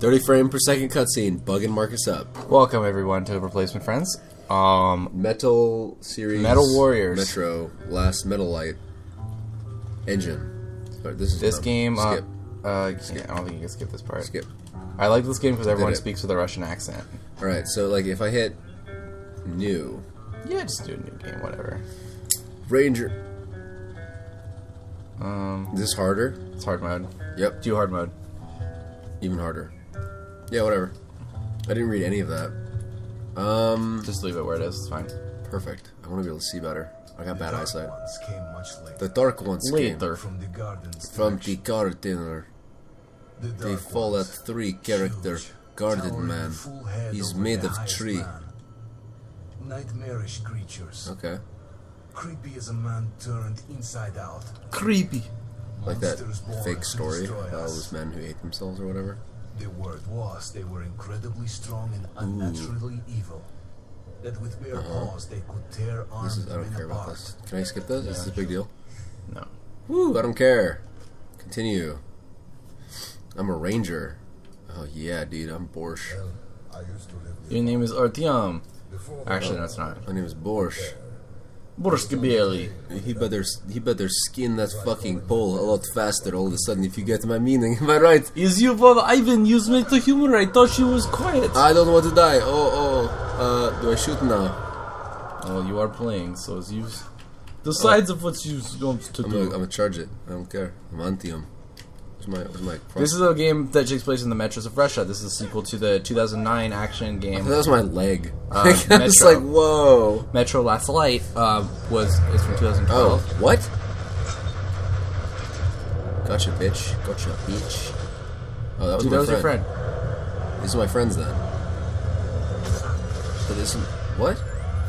30 frame per second cutscene, bugging Marcus up. Welcome everyone to Replacement Friends. Um, Metal series. Metal Warriors. Metro. Last Metal Light. Engine. This is this game. Uh, Skip. uh, yeah, I don't think you can skip this part. Skip. I like this game because everyone speaks with a Russian accent. Alright, so like if I hit new, Yeah, just do a new game, whatever. Ranger. Um, Is this harder? it's hard mode. Yep. Do hard mode. Even harder. Yeah, whatever. I didn't read any of that. Um, Just leave it where it is. It's fine. perfect. I want to be able to see better. I got bad eyesight. Ones came much later. The Dark Ones came Later. From the gardens. from the gardener. the They Dark fall at Ones, three character huge, garden towering man. full head He's over made the of highest tree. land. Nightmarish creatures. Okay. Creepy as a man turned inside out. Creepy. Like that Monsters born fake to story destroy about all us. those men who hate themselves or whatever. The word was they were incredibly strong and unnaturally evil. That with bare uh-huh. paws they could tear armed This is I don't men care about apart. this. Can I skip this? Is this a big deal? No. Woo! I don't care. Continue. I'm a ranger. Oh yeah, dude. I'm Borsch. Your name is Artyom. Actually, no, it's not. My name is Borsch. Borskabeli. He better he better skin that fucking pole a lot faster all of a sudden if you get my meaning. Am I right? Is you for Ivan? You make the humor. I thought she was quiet. I don't want to die. Oh oh. Uh, do I shoot now? Oh, you are playing, so it's you. Decides of what you want to I'm do. gonna, I'm gonna charge it. I don't care. I'm Antium. My where's my? This is a game that takes place in the metros of Russia. This is a sequel to the 2009 action game that was my leg. Uh, I was like, whoa. Metro Last Light. Uh, was is from 2012. Oh, what? Gotcha, bitch. Gotcha, bitch. Oh, that was Dude, my that was your friend. friend. These are my friends then. But this is what?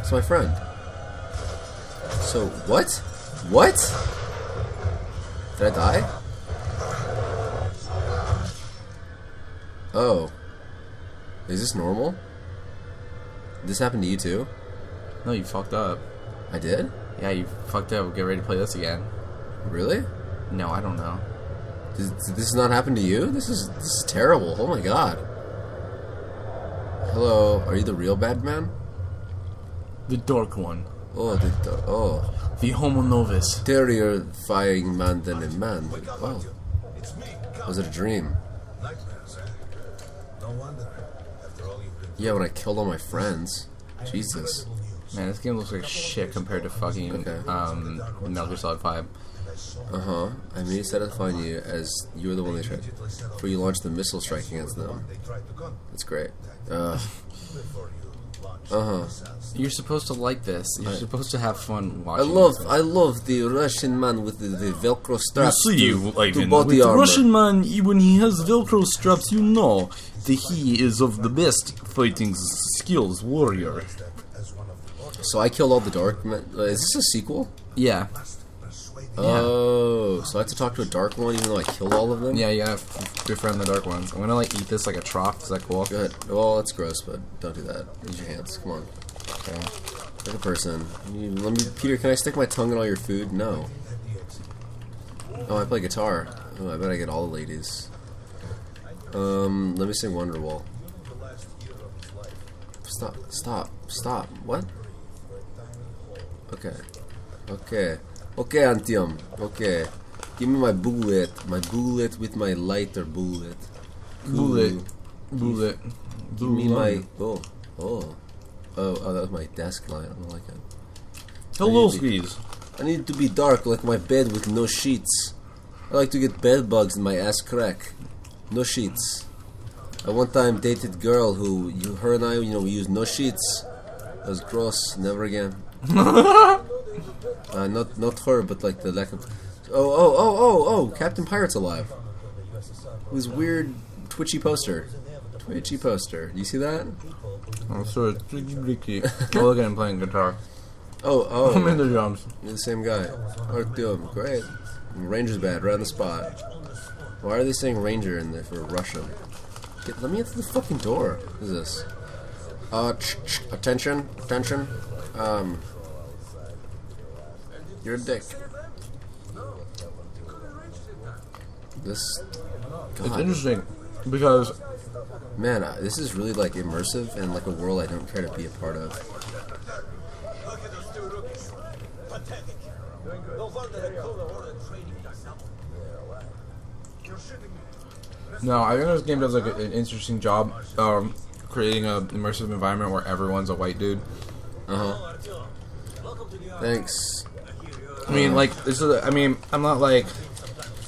It's my friend. So what? What? Did I die? Oh. Is this normal? This happened to you too? No, you fucked up. I did? Yeah, you fucked up. Get ready to play this again. Really? No, I don't know. Does, does this not happen to you? This is this is terrible. Oh my god. Hello, are you the real bad man? The Dark One. Oh, the, the oh, The Homo Novus. terrifying man than a man. Oh, It's me. was it a dream? Nightmares, eh? No wonder. After all you've been Yeah, when I killed all my friends. Jesus. Man, this game looks like shit compared to fucking Okay. um, Metal Gear Solid 5. Uh huh. I may satisfy you as you were the one they tried. Before you launched the missile strike against them. They tried to gun That's great. Uh before you launched huh. You're supposed to like this. You're supposed to have fun watching. I love this. I love the Russian man with the, the Velcro You straps. see, to, like to in- body with armor. Russian man, he- when he has Velcro straps, you know that he is of the best fighting skills warrior. As one of the orders, So I killed all the dark men. Uh, is this a sequel? Yeah, persuade Oh, so I have to talk to a dark one even though I killed all of them? yeah, you gotta Befriend the dark ones. I'm gonna like eat this like a trough. Is that cool? Good. Well, that's gross, but don't do that. Use your hands. Come on. Okay. Like a person. You- Let me, Peter. Can I stick my tongue in all your food? No. Oh, I play guitar. Oh, I bet I get all the ladies. Um, let me sing Wonderwall. Stop! Stop! Stop! What? Okay. Okay. Okay, Antium. Okay. Give me my bullet. My bullet with my lighter bullet. Bullet. Cool. Bullet. Give me my oh oh oh oh that was my desk light. I don't like it. Hello, I need. I need it to be dark like my bed with no sheets. I like to get bed bugs in my ass crack. No sheets. I one time dated girl who you her and I you know we used no sheets. That was gross. Never again. uh, not not her, but like the lack of. Oh oh oh oh oh! Captain Pirate's alive. It was weird twitchy poster. Twitchy poster. You see that? I'm sorry, tricky bricky. Oh, look at him playing guitar. Oh oh. I'm in the drums. You're the same guy. Artyom, great. Ranger's bad, right on the spot. Why are they saying Ranger in there for Russian? Get, let me into the fucking door. What is this? Uh, ch- ch- attention, attention. Um, you're a dick. This. It's interesting because Man, I- this is really like immersive and like a world I don't care to be a part of. Look at those two rookies. Pathetic. No wonder they call the order training yourself. No, I think this game does like an interesting job um, creating a immersive environment where everyone's a white dude. Uh huh. Welcome to the army. Thanks. I mean, like this is. I mean, I'm not like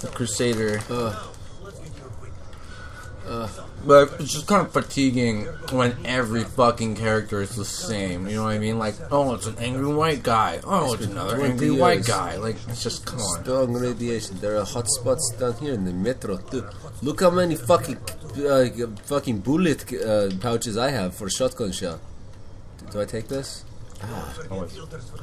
a crusader, Uh, but it's just kind of fatiguing when every fucking character is the same. You know what I mean? Like, oh, it's an angry white guy. Oh, it's another 20 angry white guy. Like, it's just come on. strong radiation. There are hot spots down here in the metro too. Look how many fucking uh, fucking bullet uh, pouches I have for shotgun shell. Do, do I take this? Oh, it's- Filters for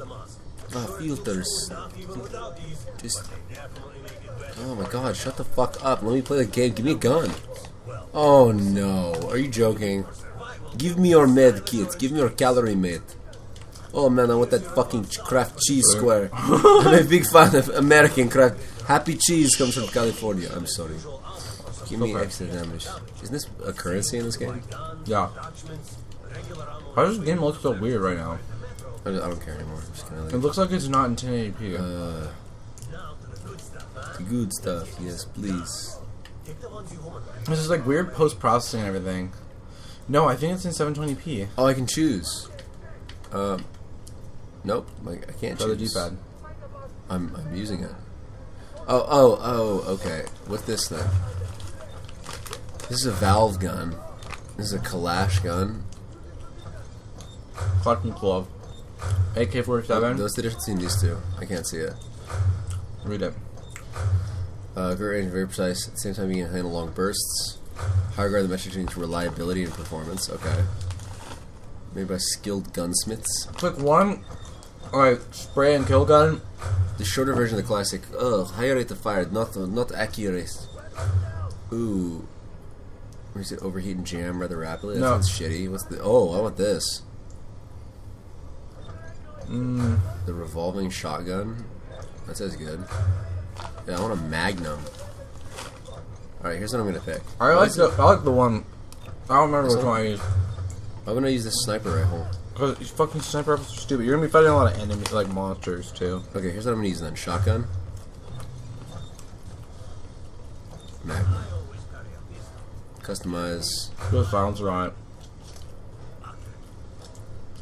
the. Filters. Now, even without these, Just definitely make it better. oh my god, shut the fuck up. Let me play the game. Give me a gun. Oh no, are you joking? Give me your med kit. Give me your calorie med. Oh man, I want that fucking Kraft cheese square. I'm a big fan of American Kraft. Happy cheese comes from California. I'm sorry. Give me Okay. extra damage. Isn't this a currency in this game? yeah. Why does this game look so weird right now? I don't, I don't care anymore. Gonna It looks like it's not in 1080p. uh, good stuff. Yes, please. Take the ones you want. This is like weird post processing and everything. No, I think it's in 720p. Oh, I can choose. Um, nope. Like I can't Try the choose. D-pad. I'm I'm using it. Oh oh oh. Okay. What's this then? This is a valve gun. This is a Kalash gun. Collecting glove. AK-47. What's the difference between these two? I can't see it. Read it. Uh, great range, very precise. At the same time, you can handle long bursts. Higher regard the metric change reliability and performance. Okay. Made by skilled gunsmiths. Click one, Alright, spray and kill gun. The shorter version of the classic. Ugh, higher rate of fire, not not accurate. Ooh. Or is it overheat and jam rather rapidly? That No. sounds shitty. What's the? Oh, I want this. Mm, The revolving shotgun. That says good. Yeah, I want a magnum. All right, here's what I'm gonna pick. I like the I like the one. I don't remember which one? I used. I'm gonna use this sniper rifle. Cause these fucking sniper rifles are stupid. You're gonna be fighting a lot of enemy like monsters too. Okay, here's what I'm gonna use then. Shotgun. Magnum. Customize. Put a silencer on it.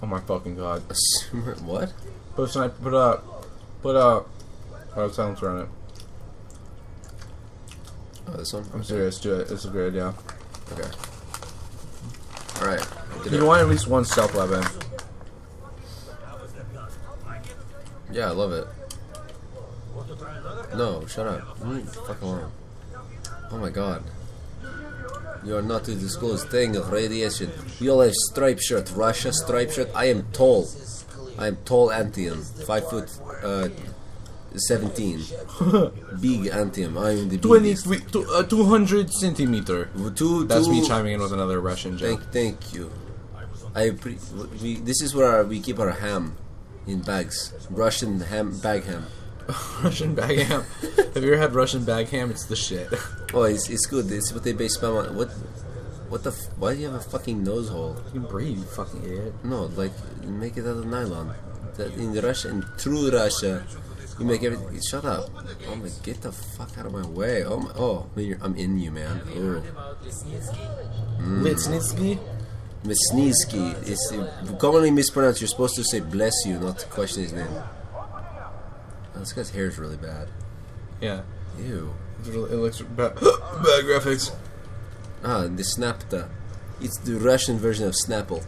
Oh my fucking god. Assumer. What? Put a sniper. Put a. Put a. Put a silencer on it. Oh, this one. I'm serious. Do it. It's a great idea. Okay. All right. Did You it. want at least one stealth weapon. Yeah, I love it. No, shut up. Fuck. Oh my god. You are not to disclose thing of radiation. We all have stripe shirt. Russia stripe shirt. I am tall. I am tall Antium. Five foot uh, 17. Big Antium. I am the biggest. 23, two, uh, 200 centimeter. Two, That's two, me chiming in with another Russian joke. Thank, thank you. I we, this is where our, we keep our ham in bags. Russian ham, bag ham. Russian bag ham. Have you ever had Russian bag ham? It's the shit. Oh, it's, it's good. It's what they base spam on. What? What the? F- why do you have a fucking nose hole? You can breathe, you fucking idiot. No, like make it out of nylon. That in Russia, in true Russia, you make everything. Shut up. Oh my, get the fuck out of my way. Oh my, oh, I'm in you, man. Ooh. Mm. Litsnitsky? Mesnitsky is commonly mispronounced. You're supposed to say bless you, not question his name. Oh, this guy's hair is really bad. Yeah. Ew. It's really- It looks bad. bad graphics. Ah, the Snapta. It's the Russian version of Snapple.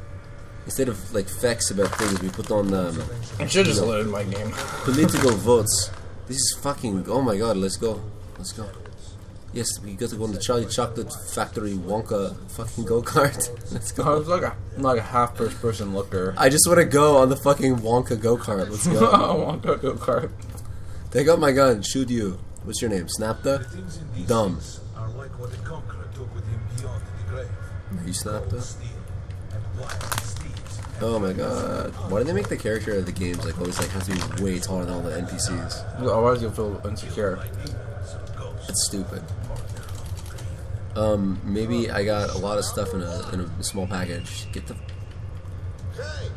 Instead of like facts about things, we put on um, I should just loaded my game. political votes. This is fucking. Oh my god, let's go. Let's go. Yes, we got to go on the Charlie Chocolate Factory Wonka fucking go kart. Let's I go. was like a like a half first person looker. I just want to go on the fucking Wonka go kart. Let's go. to go kart. Take out my gun. Shoot you. What's your name? Snapta? Things Dumb. cities are like what the conqueror took with him beyond the grave. Are you Snapta? Steel and wild steeds. Oh my god. Why do they make the character of the games like always like has to be way taller than all the NPCs? Otherwise you'll feel insecure. That's stupid. Um, maybe I got a lot of stuff in a in a small package. Get the Hey,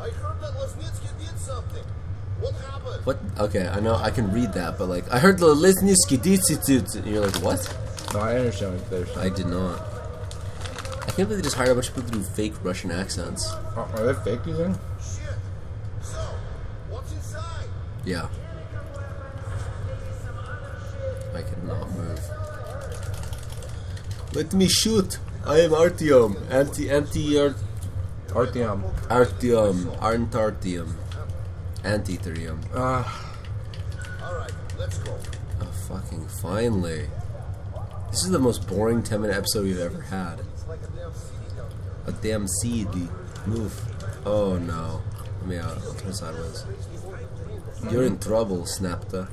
I heard that Lesnitsky did something. What happened? what? Okay, I know I can read that, but like I heard the Institute, and you're like, what? No, I understand what they're saying. I did not. I can't believe they just hired a bunch of people to do fake Russian accents. Oh, are they fake, you think? Shit. So, what's inside? Yeah. I cannot move. Let me shoot. I am Artyom. Anti anti art Artyom. Artyom. Antartium. Antitherium. Ah, All right, let's go. Oh fucking finally. This is the most boring 10 minute episode we've ever had. A damn city down A there. damn seed. Move. Oh no. Let me out. I'll turn sideways. You're in trouble, Snapta.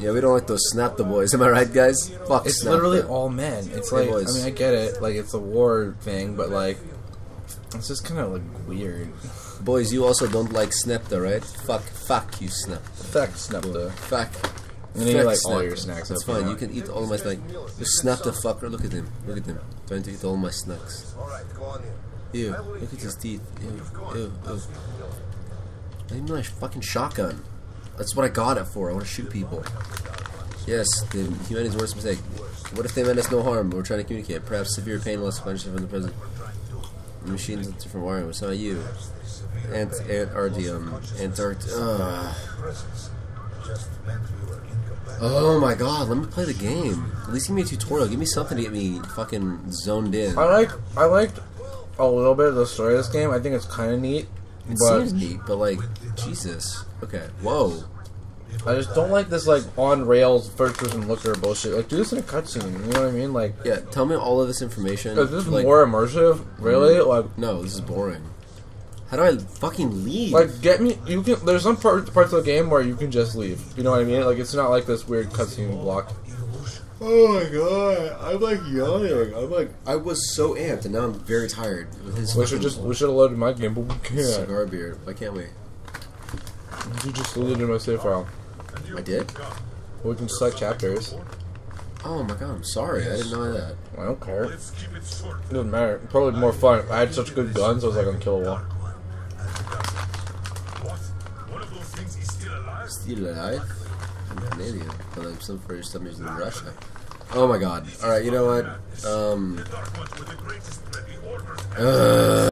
Yeah, we don't like those Snapta boys. Am I right, guys? Fuck it's Snapta. literally all men. It's Hey, like, boys. I mean, I get it. Like, it's a war thing, but like, it's just kind of like weird. Boys, you also don't like Snapta, right? Fuck, fuck you, Snapta. Fuck Snapta. Fuck. You need Fuck like all your snacks. That's fine. You can eat all my snacks. You Snapta fucker. Look at him. Look at him. Trying to eat all my snacks. All right, go on in. Ew. Look at his teeth. Ew. Ew. Ew. I need my fucking shotgun. That's what I got it for. I want to shoot people. Yes, the humanity's worst mistake. What if they meant us no harm? We're trying to communicate. Perhaps severe pain, less punishment from the present. Machines with different wiring. It's not you. Ant, Antarctium. Antart. Ugh. Presence just meant we were incompatible. Oh my god, let me play the game. At least give me a tutorial. Give me something to get me fucking zoned in. I like, I liked a little bit of the story of this game. I think it's kind of neat, It but seems neat, but like, Jesus. Okay, whoa. I just don't like this like on rails first person looker bullshit. Like, do this in a cutscene. You know what I mean? Like, Yeah, tell me all of this information. is this like, more immersive? Really? Mm-hmm. Like, No, this is boring. How do I fucking leave? like get me. You can. There's some part, parts of the game where you can just leave. You know what I mean? Like, it's not like this weird cutscene block. oh my god, I'm like yawning. I'm like, I was so amped, and now I'm very tired. With We should just we should have loaded my game, but we can't. cigar beer. Why can't we? You just deleted my save file. I did. We can select chapters. Oh my god, I'm sorry. I didn't know that. I don't care. It Let's keep it short. doesn't matter. Probably more fun. I had such good guns. I was like on kill a wall. What? One of those things is still alive? Still alive? I'm Canadian, but I'm some for some reason in Russia. Oh my god. Alright, you know what? Um. Dark ones were the greatest bloody orders Uh,